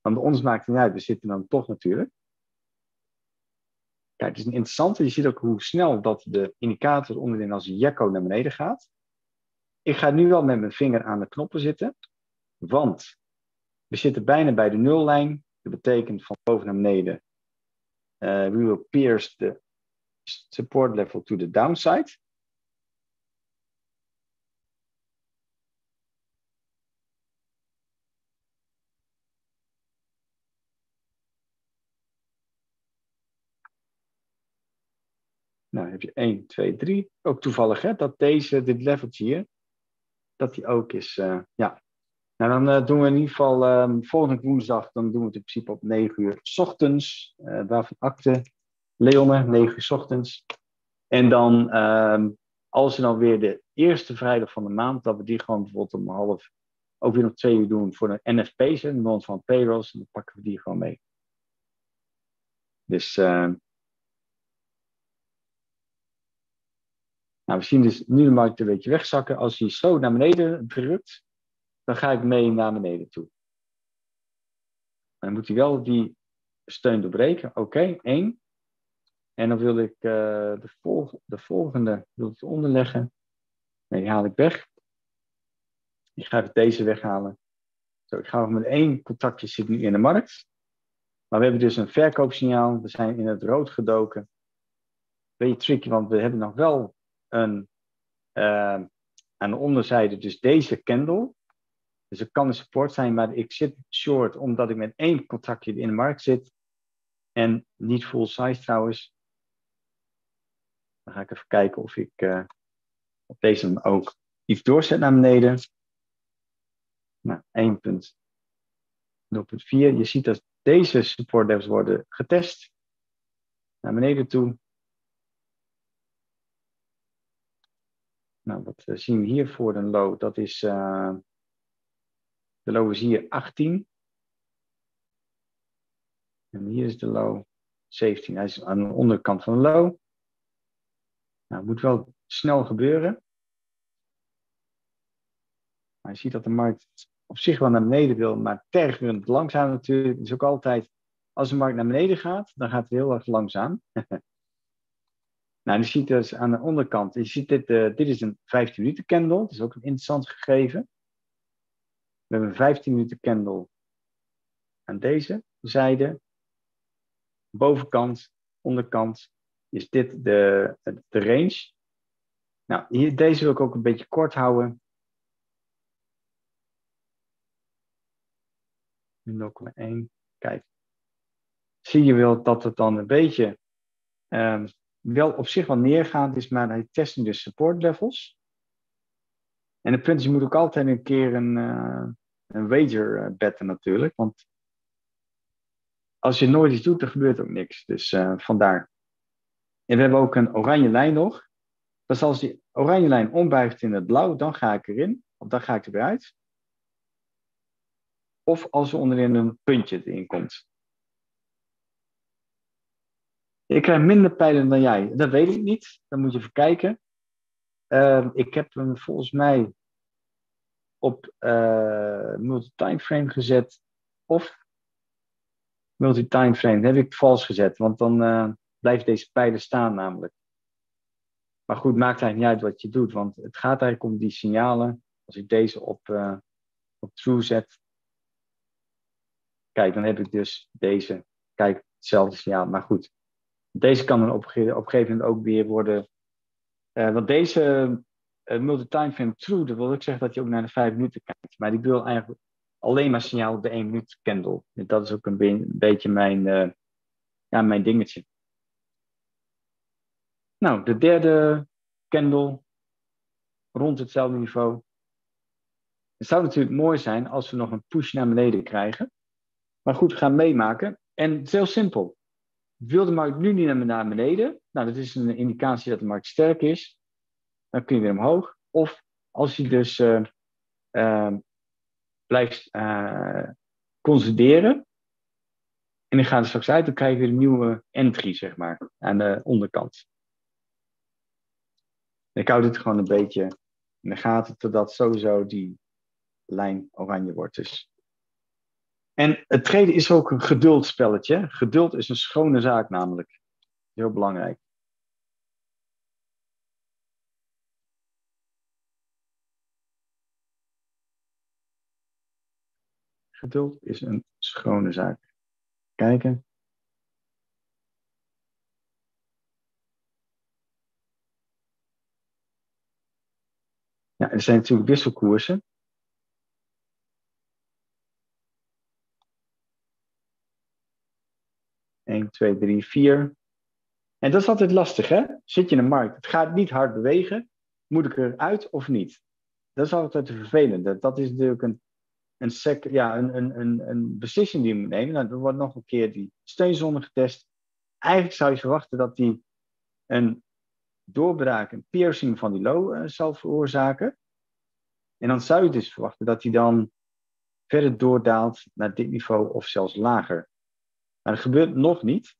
Want ons maakt het niet uit, we zitten dan toch natuurlijk. Kijk, het is een interessante. Je ziet ook hoe snel dat de indicator onderin als een naar beneden gaat. Ik ga nu wel met mijn vinger aan de knoppen zitten, want we zitten bijna bij de nullijn. Dat betekent van boven naar beneden. Uh, we will pierce the support level to the downside. Nou, heb je 1, 2, 3. Ook toevallig hè, dat deze, dit leveltje hier, dat die ook is. Uh, ja. Nou, dan uh, doen we in ieder geval um, volgende woensdag, dan doen we het in principe op 9 uur s ochtends. Uh, waarvan akte, Leonne, 9 uur s ochtends. En dan, um, als we dan weer de eerste vrijdag van de maand, dat we die gewoon bijvoorbeeld om half, ook weer nog twee uur doen voor de NFP's, de non van payrolls, dan pakken we die gewoon mee. Dus Nou, we zien dus nu de markt een beetje wegzakken. Als hij zo naar beneden drukt, dan ga ik mee naar beneden toe. Dan moet hij wel die steun doorbreken. Oké, één. En dan wil ik uh, de, volg de, volgende wil ik onderleggen. Nee, die haal ik weg. Ik ga even deze weghalen. Zo, ik ga met één contactje zit nu in de markt. Maar we hebben dus een verkoopsignaal. We zijn in het rood gedoken. Beetje tricky, want we hebben nog wel een, uh, aan de onderzijde dus deze candle. Dus het kan een support zijn, maar ik zit short omdat ik met één contractje in de markt zit. En niet full size trouwens. Dan ga ik even kijken of ik uh, op deze ook iets doorzet naar beneden. Nou, 1.0.4. Je ziet dat deze support levels worden getest. Naar beneden toe. Nou, wat eh, zien we hier voor een low? Dat is, uh, de low is hier 18. En hier is de low 17. Hij is aan de onderkant van de low. Nou, het moet wel snel gebeuren. Maar je ziet dat de markt op zich wel naar beneden wil, maar tergend langzaam natuurlijk. Is ook altijd, als de markt naar beneden gaat, dan gaat het heel erg langzaam. Nou, je ziet dus aan de onderkant, je ziet dit, uh, dit is een 15 minuten candle. Dat is ook een interessant gegeven. We hebben een 15 minuten candle aan deze zijde. Bovenkant, onderkant is dit de, de range. Nou, hier, deze wil ik ook een beetje kort houden. 0,1. Kijk. Zie je wel dat het dan een beetje um, wel op zich wel neergaand is, maar hij test nu de support levels. En het punt is, je moet ook altijd een keer een, uh, een wager uh, betten natuurlijk. Want als je nooit iets doet, dan gebeurt ook niks. Dus uh, vandaar. En we hebben ook een oranje lijn nog. Dus als die oranje lijn ombuigt in het blauw, dan ga ik erin. Of dan ga ik er weer uit. Of als er onderin een puntje erin komt. Ik krijg minder pijlen dan jij. Dat weet ik niet. Dan moet je even kijken. Uh, ik heb hem volgens mij op uh, multi-timeframe gezet. Of multi-timeframe. heb ik vals gezet. Want dan uh, blijven deze pijlen staan namelijk. Maar goed, maakt eigenlijk niet uit wat je doet. Want het gaat eigenlijk om die signalen. Als ik deze op, uh, op true zet. kijk, dan heb ik dus deze. Kijk, hetzelfde signaal, maar goed. Deze kan dan op, een gegeven moment ook weer worden. Uh, want deze uh, multi-time frame true, dat wil ik zeggen dat je ook naar de vijf minuten kijkt. Maar die wil eigenlijk alleen maar signaal op de één minuut candle. En dat is ook een, een beetje mijn, uh, ja, mijn dingetje. Nou, de derde candle rond hetzelfde niveau. Het zou natuurlijk mooi zijn als we nog een push naar beneden krijgen. Maar goed, we gaan meemaken. En het is heel simpel. Wil de markt nu niet naar beneden? Nou, dat is een indicatie dat de markt sterk is. Dan kun je weer omhoog. Of als je dus uh, uh, blijft uh, consolideren. En die gaat er straks uit, dan krijg je weer een nieuwe entry, zeg maar, aan de onderkant. Ik hou dit gewoon een beetje in de gaten, totdat sowieso die lijn oranje wordt. Dus. En het tweede is ook een geduldspelletje. Geduld is een schone zaak namelijk. Heel belangrijk. Geduld is een schone zaak. Kijken. Ja, er zijn natuurlijk wisselkoersen. Eén, twee, drie, vier. En dat is altijd lastig, hè? Zit je in de markt, het gaat niet hard bewegen. Moet ik eruit of niet? Dat is altijd te vervelende. Dat is natuurlijk een, een, sec, ja, een, een, een, een beslissing die je moet nemen. Nou, er wordt nog een keer die steunzone getest. Eigenlijk zou je verwachten dat die een doorbraak, een piercing van die low uh, zal veroorzaken. En dan zou je dus verwachten dat hij dan verder doordaalt naar dit niveau of zelfs lager. Maar dat gebeurt nog niet.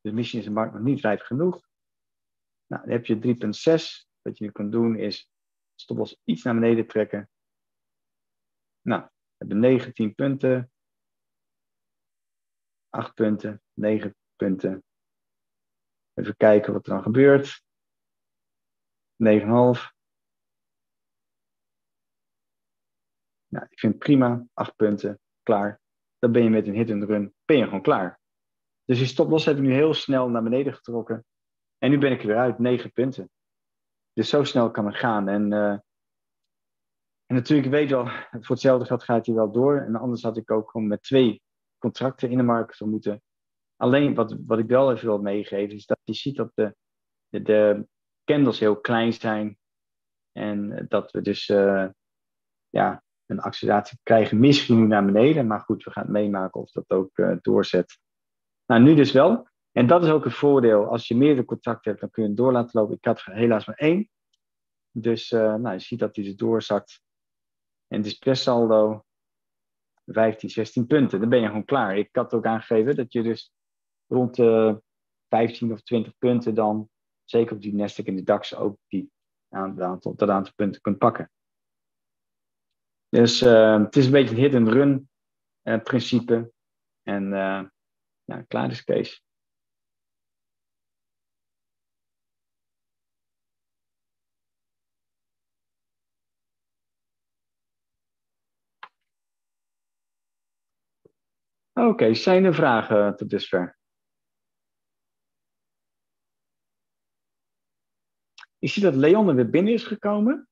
Dus misschien is de markt nog niet rijp genoeg. Nou, dan heb je 3,6. Wat je nu kan doen is stoploss iets naar beneden trekken. Nou, we hebben 19 punten. 8 punten, 9 punten. Even kijken wat er dan gebeurt. 9,5. Nou, ik vind prima. 8 punten, klaar. Dan ben je met een hit and run, ben je gewoon klaar. Dus die stoploss heb ik nu heel snel naar beneden getrokken. En nu ben ik er weer uit, 9 punten. Dus zo snel kan het gaan. En, uh, en natuurlijk, weet je wel, voor hetzelfde geld gaat hij wel door. En anders had ik ook gewoon met twee contracten in de markt moeten Alleen wat, wat ik wel even wil meegeven is dat je ziet dat de, de, candles heel klein zijn. En dat we dus uh, ja, een acceleratie krijgen, misschien naar beneden. Maar goed, we gaan het meemaken of dat ook uh, doorzet. Nou, nu dus wel. En dat is ook een voordeel. Als je meerdere contracten hebt, dan kun je het door laten lopen. Ik had helaas maar één. Dus uh, nou, je ziet dat hij dus doorzakt. En het is best saldo 15, 16 punten. Dan ben je gewoon klaar. Ik had ook aangegeven dat je dus rond de 15 of 20 punten dan, zeker op die Nasdaq en de DAX, ook die dat aantal punten kunt pakken. Dus uh, het is een beetje een hit-and-run uh, principe. En uh, ja, klaar is Kees. Oké, zijn er vragen tot dusver? Ik zie dat Leon er weer binnen is gekomen.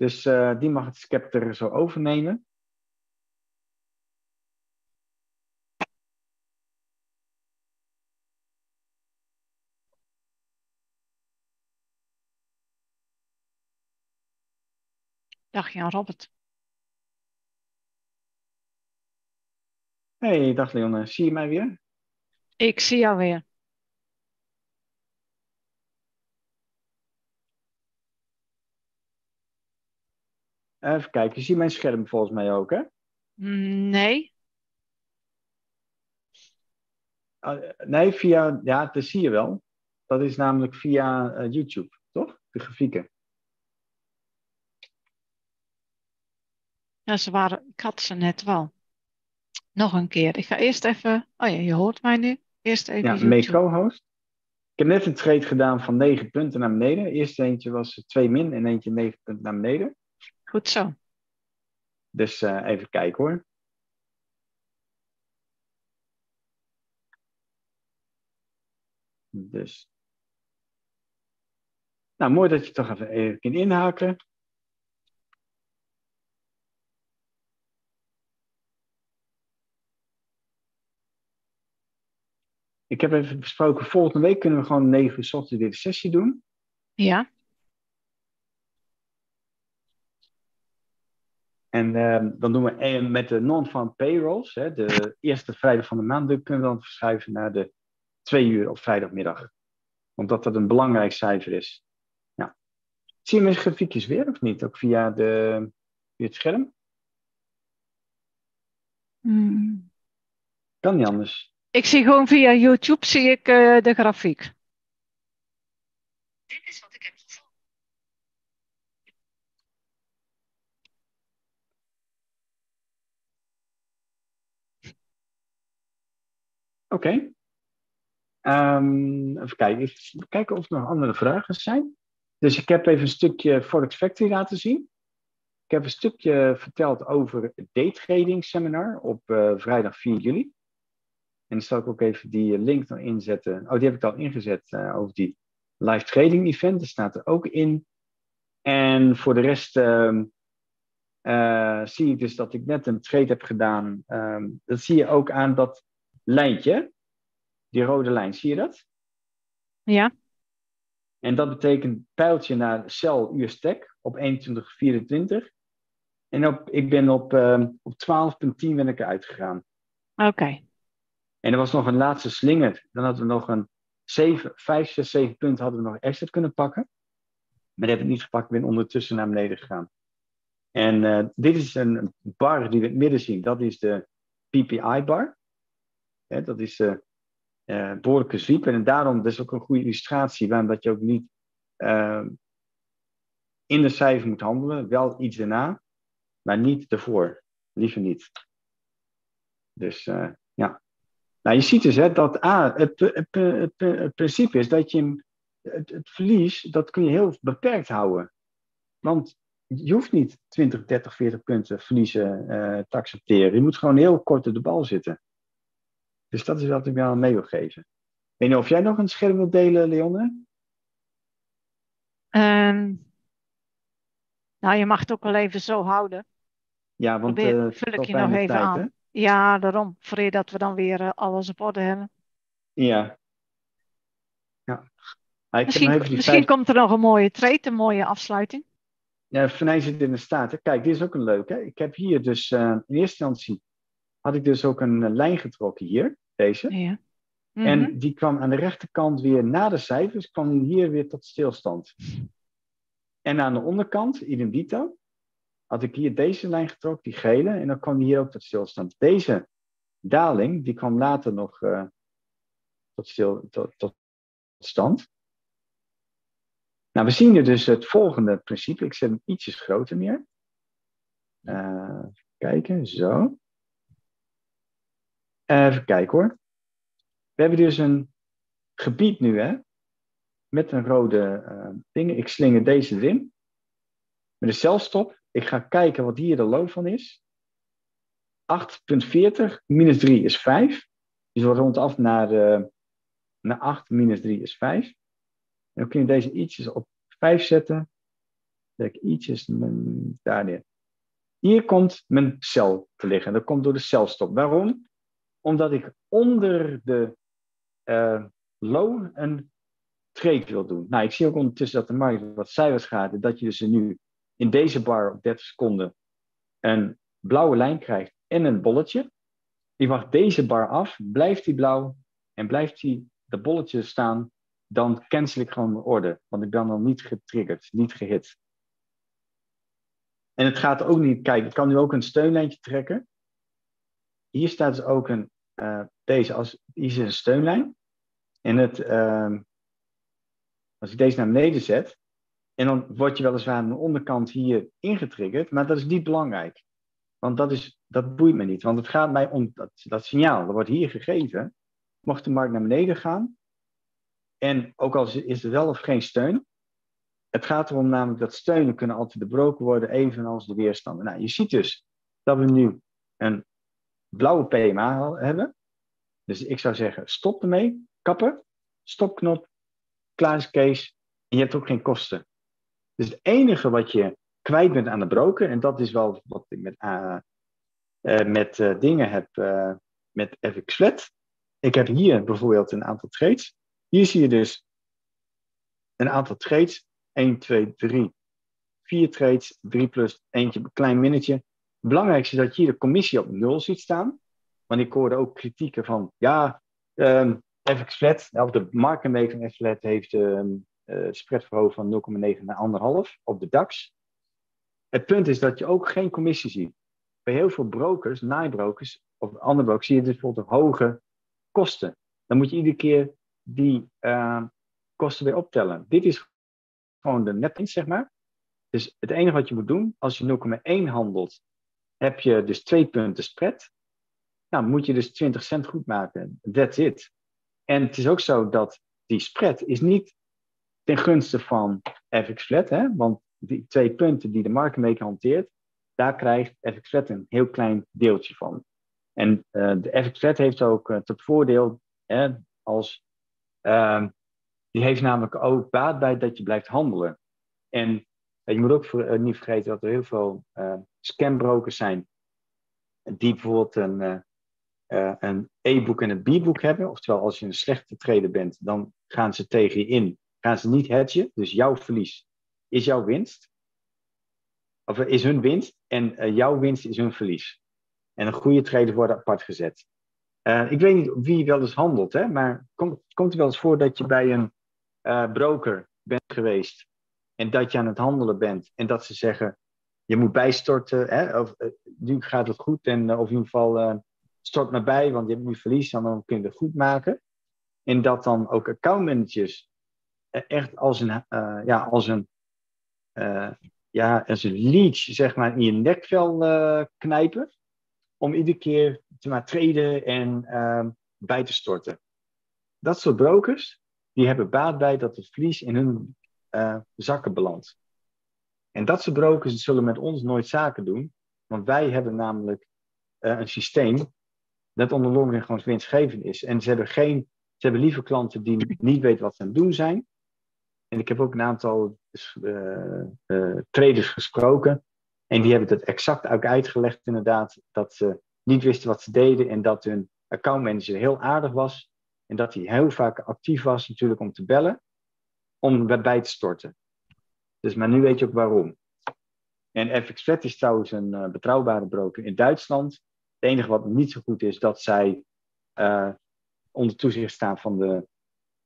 Dus uh, die mag het scepter zo overnemen. Dag Jan Robert. Hey, dag Leon. Zie je mij weer? Ik zie jou weer. Even kijken, je ziet mijn scherm volgens mij ook, hè? Nee. Uh, nee, via, ja, dat zie je wel. Dat is namelijk via uh, YouTube, toch? De grafieken. Ja, ze waren, ik had ze net wel. Nog een keer. Ik ga eerst even. Oh ja, je hoort mij nu. Eerst even. Ja, mee co-host. Ik heb net een trade gedaan van 9 punten naar beneden. Eerst eentje was 2 min en eentje 9 punten naar beneden. Goed zo. Dus eh, even kijken hoor. Dus. Nou, mooi dat je toch even, even inhaken. Ik heb even besproken, volgende week kunnen we gewoon 9 uur s weer de sessie doen. Ja. En ehm, dan doen we met de non-farm payrolls, hè, de eerste vrijdag van de maand, kunnen we dan verschuiven naar de twee uur op vrijdagmiddag. Omdat dat een belangrijk cijfer is. Ja. Zie je mijn grafiekjes weer of niet? Ook via, de, via het scherm? Hmm. Kan niet anders. Ik zie gewoon via YouTube zie ik eh, de grafiek. Dit is wat ik heb gevonden. Oké. Ehm, even kijken. Kijken of er nog andere vragen zijn. Dus ik heb even een stukje Forex Factory laten zien. Ik heb een stukje verteld over het daytrading seminar op eh, vrijdag 4 juli. En dan zal ik ook even die link nog inzetten. Oh, die heb ik al ingezet eh, over die live trading event. Dat staat er ook in. En voor de rest ehm, eh, zie ik dus dat ik net een trade heb gedaan. Ehm, dat zie je ook aan dat lijntje. Die rode lijn, zie je dat? Ja. En dat betekent pijltje naar cel US-Tech op 2124. En op, ik ben op, ehm, op 12.10 ben ik eruit gegaan. Oké. En er was nog een laatste slinger. Dan hadden we nog een 7, 5, 6, 7 punten hadden we nog extra kunnen pakken. Maar dat heb ik niet gepakt. Ik ben ondertussen naar beneden gegaan. En eh, dit is een bar die we in het midden zien. Dat is de PPI-bar. dat is de eh behoorlijke zwiep. En daarom, dat is ook een goede illustratie. Waarom dat je ook niet eh, in de cijfer moet handelen. Wel iets erna, maar niet ervoor. Liever niet. Dus eh, ja. Nou, je ziet dus hè, dat A, het, het, het, principe is dat je het, verlies, dat kun je heel beperkt houden. Want je hoeft niet 20, 30, 40 punten verliezen eh, te accepteren. Je moet gewoon heel kort op de bal zitten. Dus dat is wat ik jou mee wil geven. Ik weet niet of jij nog een scherm wilt delen, Leonne? Ehm, nou, je mag het ook wel even zo houden. Ja, want Probeer- eh, vul ik je nog even tijd, aan. hè? Ja, daarom. Voor dat we dan weer eh, alles op orde hebben. Ja. Ja. Ah, Misschien, vijf- komt er nog een mooie trade, een mooie afsluiting. Ja, Venijn zit in de staat. Kijk, dit is ook een leuke. Ik heb hier dus, eh, in eerste instantie had ik dus ook een eh, lijn getrokken hier, deze. Ja. Mhm. En die kwam aan de rechterkant weer na de cijfers, kwam hier weer tot stilstand. En aan de onderkant, idem dito, had ik hier deze lijn getrokken, die gele, en dan kwam die hier ook tot stilstand. Deze daling, die kwam later nog eh, tot, stil, tot, tot stand. Nou, we zien hier dus het volgende principe. Ik zet hem ietsjes groter neer. Even kijken, zo. Even kijken hoor. We hebben dus een gebied nu, hè? Met een rode eh ding. Ik slinger deze erin. Met een zelfstop. Ik ga kijken wat hier de loop van is. 8,40 minus 3 is 5. Dus we rondaf naar, eh, naar 8 minus 3 is 5. En dan kun je deze ietsjes op 5 zetten. Zet ik ietsjes mijn, daar neer. Hier komt mijn cel te liggen. Dat komt door de celstop. Waarom? Omdat ik onder de eh, low een trade wil doen. Nou, ik zie ook ondertussen dat de markt wat cijfers gaat. Dat je dus nu in deze bar op 30 seconden een blauwe lijn krijgt en een bolletje. Die wacht deze bar af, blijft die blauw en blijft die de bolletje staan, dan cancel ik gewoon mijn order. Want ik ben dan niet getriggerd, niet gehit. En het gaat ook niet, kijk, ik kan nu ook een steunlijntje trekken. Hier staat dus ook een, eh, deze, als, is een steunlijn. En het, ehm, als ik deze naar beneden zet, en dan word je weliswaar aan de onderkant hier ingetriggerd, maar dat is niet belangrijk. Want dat, is, dat boeit me niet. Want het gaat mij om dat, dat signaal. Dat wordt hier gegeven. Mocht de markt naar beneden gaan. En ook al is er wel of geen steun. Het gaat erom namelijk dat steunen kunnen altijd doorbroken worden. Evenals de weerstanden. Nou, je ziet dus dat we nu een blauwe PMA hebben. Dus ik zou zeggen stop ermee. Kappen. stopknop, klaar is Kees. En je hebt ook geen kosten. Dus het enige wat je kwijt bent aan de broker, en dat is wel wat ik met, uh, met uh, dingen heb, met FX Flat. Ik heb hier bijvoorbeeld een aantal trades. Hier zie je dus een aantal trades. 1, 2, 3, 4 trades, 3 plus eentje, een klein minnetje. Belangrijkste is dat je hier de commissie op nul ziet staan. Want ik hoorde ook kritieken van, ja, um, of de markenmaker van heeft um, uh, spread van 0,9 naar 1,5 op de DAX. Het punt is dat je ook geen commissie ziet. Bij heel veel brokers, naaibrokers of andere brokers, zie je dus bijvoorbeeld hoge kosten. Dan moet je iedere keer die uh, kosten weer optellen. Dit is gewoon de netwinst, zeg maar. Dus het enige wat je moet doen, als je 0,1 handelt, heb je dus twee punten spread. Nou, moet je dus 20 cent goed maken. That's it. En het is ook zo dat die spread is niet ten gunste van FX Flat, hè? want die twee punten die de marktmaker hanteert, daar krijgt FX Flat een heel klein deeltje van. En uh, de FX Flat heeft ook uh, tot voordeel, hè, als, uh, die heeft namelijk ook baat bij dat je blijft handelen. En je moet ook niet vergeten dat er heel veel scambrokers zijn, die bijvoorbeeld een, een e-book en een b-book hebben. Oftewel, als je een slechte trader bent, dan gaan ze tegen je in gaan ze niet hedgen. Dus jouw verlies is jouw winst. Of is hun winst en jouw winst is hun verlies. En een goede trader wordt apart gezet. Ik weet niet wie wel eens handelt, hè, maar komt, komt er wel eens voor dat je bij een broker bent geweest en dat je aan het handelen bent en dat ze zeggen, je moet bijstorten, hè, of nu gaat het goed en of in ieder geval stort maar bij, want je hebt nu verlies, dan kun je het goed maken. En dat dan ook accountmanagers echt als een, ja, als een, ja, als een leech, zeg maar, in je nekvel knijpen. Om iedere keer te maar treden en ehm, bij te storten. Dat soort brokers, die hebben baat bij dat het vlies in hun zakken belandt. En dat soort brokers zullen met ons nooit zaken doen. Want wij hebben namelijk een systeem dat onder long gewoon winstgevend is. En ze hebben, geen, ze hebben liever klanten die niet weten wat ze aan het doen zijn. En ik heb ook een aantal uh, uh, traders gesproken. En die hebben het exact ook uitgelegd, inderdaad, dat ze niet wisten wat ze deden en dat hun accountmanager heel aardig was. En dat hij heel vaak actief was, natuurlijk, om te bellen, om bij te storten. Dus, maar nu weet je ook waarom. En FX Flat is trouwens een uh, betrouwbare broker in Duitsland. Het enige wat niet zo goed is, dat zij onder toezicht staan van de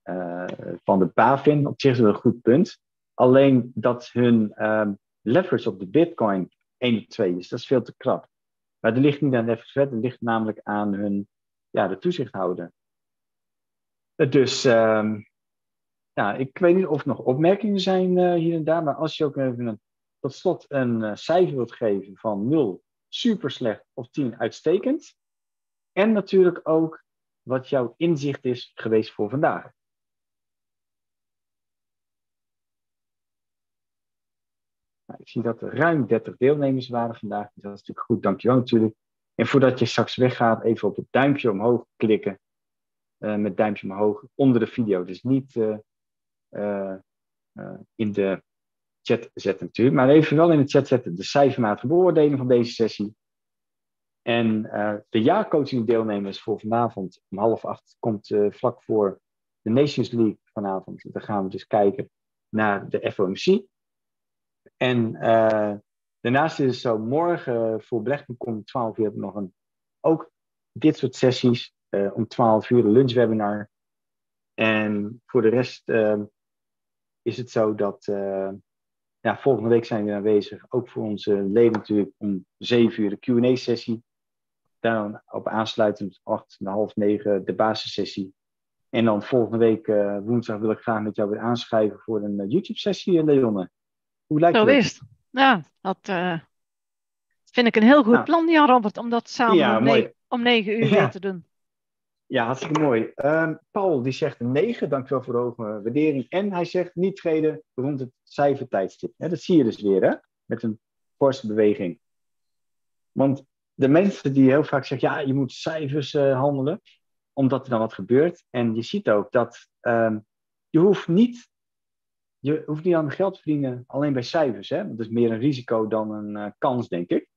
uh, van de BaFin. Op zich is dat een goed punt. Alleen dat hun um, leverage op de Bitcoin 1 op 2 is, dat is veel te krap. Maar dat ligt niet aan de dat ligt namelijk aan hun, ja, de toezichthouder. Dus um, ja, ik weet niet of er nog opmerkingen zijn uh, hier en daar, maar als je ook even een, tot slot een uh, cijfer wilt geven van 0, super slecht of 10, uitstekend. En natuurlijk ook wat jouw inzicht is geweest voor vandaag. Nou, ik zie dat er ruim 30 deelnemers waren vandaag. Dus dat is natuurlijk goed, dankjewel natuurlijk. En voordat je straks weggaat, even op het duimpje omhoog klikken. Uh, met duimpje omhoog onder de video. Dus niet in de chat zetten natuurlijk. Maar even wel in de chat zetten de cijfermatige beoordeling van deze sessie. En de jaarcoaching deelnemers voor vanavond om half acht komt vlak voor de Nations League vanavond. Dan gaan we dus kijken naar de FOMC. En daarnaast is het zo, morgen voor beleggen.com om 12 uur nog een, ook dit soort sessies. Om 12 uur een lunchwebinar. En voor de rest is het zo dat ja, volgende week zijn we aanwezig. Ook voor onze leden natuurlijk om 7 uur de Q&A-sessie. Dan op aansluitend 8, half 9 de basissessie. En dan volgende week woensdag wil ik graag met jou weer aanschrijven voor een YouTube-sessie, Leonne. Hoe lijkt Zo is Ja, dat uh, vind ik een heel goed nou, plan, Jan Robert, om dat samen ja, om, negen, om negen uur ja. te doen. Ja, hartstikke mooi. Um, Paul die zegt een 9, dankjewel voor de hoge waardering. En hij zegt niet treden rond het cijfertijdstip. Dat zie je dus weer, hè? met een forse beweging. Want de mensen die heel vaak zeggen, ja, je moet cijfers uh, handelen. omdat er dan wat gebeurt. En je ziet ook dat ehm, je hoeft niet, je hoeft niet aan geld te verdienen alleen bij cijfers. Hè? Dat is meer een risico dan een uh, kans, denk ik.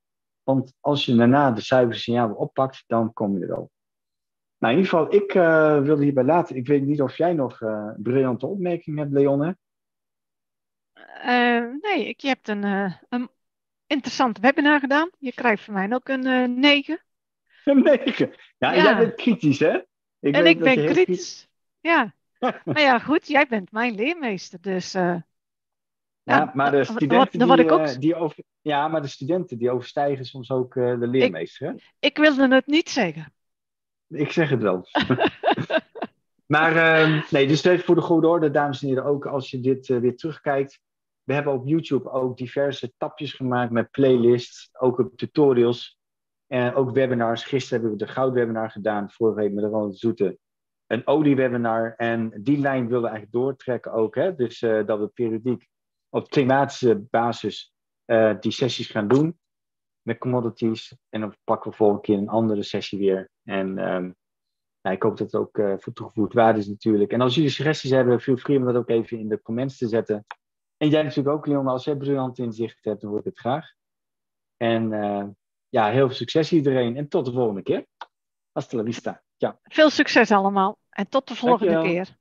Want als je daarna de cijfers signaal oppakt, dan kom je er wel. Nou, in ieder geval, ik uh, wilde hierbij laten. Ik weet niet of jij nog uh, briljante opmerkingen hebt, Leon. nee, je hebt een, een interessant webinar gedaan. Je krijgt van mij ook een 9. Een 9. Ja, ja, jij bent kritisch, hè? Ik en ik ben kritisch. Ja. nou ja, goed, jij bent mijn leermeester, dus. Ja, ja, maar de studenten die, ik ook... die over, ja, maar de studenten die overstijgen soms ook de leermeester. Ik, ik, wilde het niet zeggen. Ik zeg het wel. maar uh, nee, dus even voor de goede orde, dames en heren, ook als je dit weer terugkijkt. We hebben op YouTube ook diverse tapjes gemaakt met playlists, ook op tutorials. En ook webinars. Gisteren hebben we de goudwebinar gedaan, vorige week met Ronald Zoete. Een oliewebinar. En die lijn willen we eigenlijk doortrekken ook. Hè? Dus uh, dat we periodiek op klimatische basis uh, die sessies gaan doen. Met commodities. En dan pakken we volgende keer een andere sessie weer. En um, nou, ik hoop dat het ook uh, voor toegevoegd waarde is natuurlijk. En als jullie suggesties hebben, feel free om dat ook even in de comments te zetten. En jij natuurlijk ook, Leon, als jij briljant inzicht hebt, dan hoor ik het graag. En ja, heel veel succes iedereen en tot de volgende keer. Hasta la vista. Ja. Veel succes allemaal en tot de volgende keer.